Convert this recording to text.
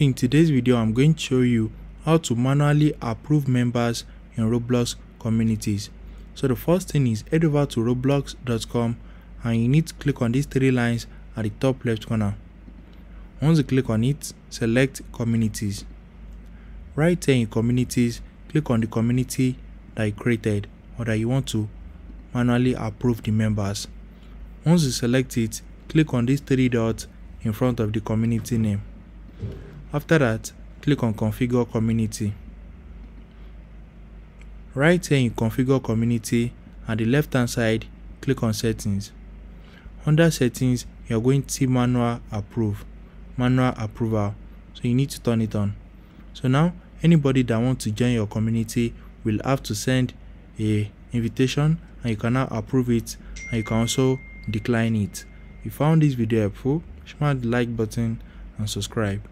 In today's video I'm going to show you how to manually approve members in Roblox communities. So the first thing is head over to roblox.com and you need to click on these three lines at the top left corner. Once you click on it, select communities. Right here in communities, click on the community that you created or that you want to manually approve the members. Once you select it, click on these three dots in front of the community name. After that, click on configure community. Right here in configure community, at the left hand side, click on settings. Under settings, you are going to see manual approve, manual approval. So you need to turn it on. So now anybody that wants to join your community will have to send a invitation and you can now approve it and you can also decline it. If you found this video helpful, smash the like button and subscribe.